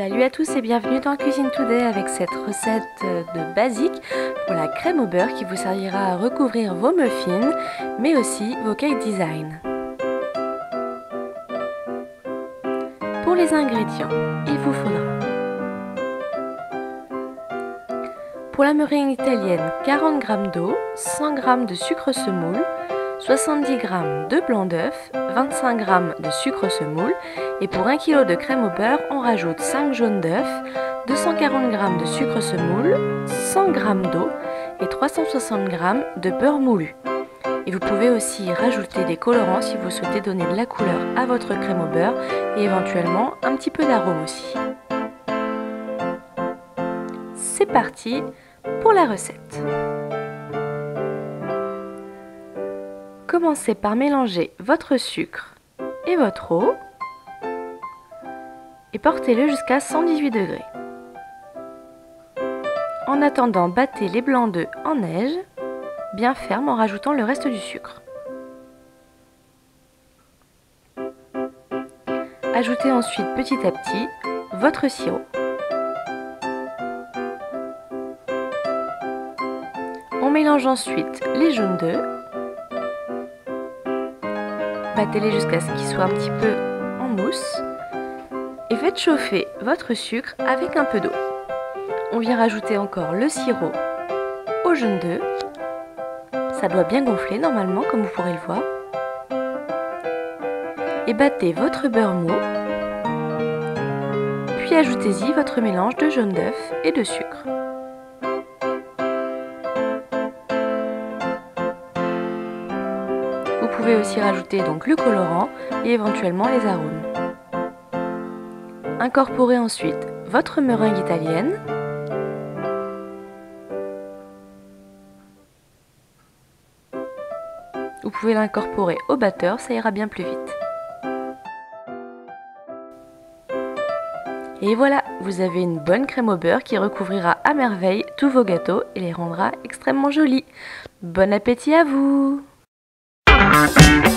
Salut à tous et bienvenue dans Cuisine Today avec cette recette de basique pour la crème au beurre qui vous servira à recouvrir vos muffins mais aussi vos cake design. Pour les ingrédients, il vous faudra pour la meringue italienne 40 g d'eau, 100 g de sucre semoule, 70 g de blanc d'œuf, 25 g de sucre semoule et pour 1 kg de crème au beurre, on rajoute 5 jaunes d'œuf, 240 g de sucre semoule, 100 g d'eau et 360 g de beurre moulu. Et vous pouvez aussi rajouter des colorants si vous souhaitez donner de la couleur à votre crème au beurre et éventuellement un petit peu d'arôme aussi. C'est parti pour la recette. Commencez par mélanger votre sucre et votre eau et portez-le jusqu'à 118 degrés. En attendant, battez les blancs d'œufs en neige, bien ferme en rajoutant le reste du sucre. Ajoutez ensuite petit à petit votre sirop. On mélange ensuite les jaunes d'œufs battez-les jusqu'à ce qu'ils soient un petit peu en mousse et faites chauffer votre sucre avec un peu d'eau. On vient rajouter encore le sirop au jaune d'œuf. Ça doit bien gonfler normalement comme vous pourrez le voir. Et battez votre beurre mou. Puis ajoutez-y votre mélange de jaune d'œuf et de sucre. Pouvez aussi rajouter donc le colorant et éventuellement les arômes. Incorporez ensuite votre meringue italienne. Vous pouvez l'incorporer au batteur, ça ira bien plus vite. Et voilà, vous avez une bonne crème au beurre qui recouvrira à merveille tous vos gâteaux et les rendra extrêmement jolis. Bon appétit à vous Thank you.